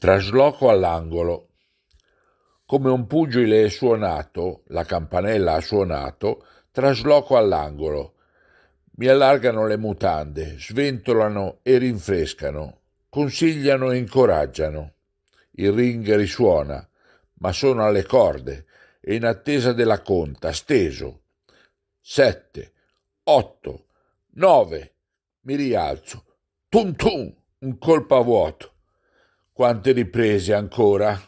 Trasloco all'angolo. Come un pugile è suonato, la campanella ha suonato, trasloco all'angolo. Mi allargano le mutande, sventolano e rinfrescano, consigliano e incoraggiano. Il ring risuona, ma sono alle corde e in attesa della conta, steso. Sette, otto, nove, mi rialzo. Tum tum, un colpo a vuoto. Quante riprese ancora?